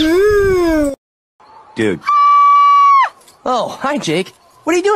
Dude. Oh, hi, Jake. What are you doing?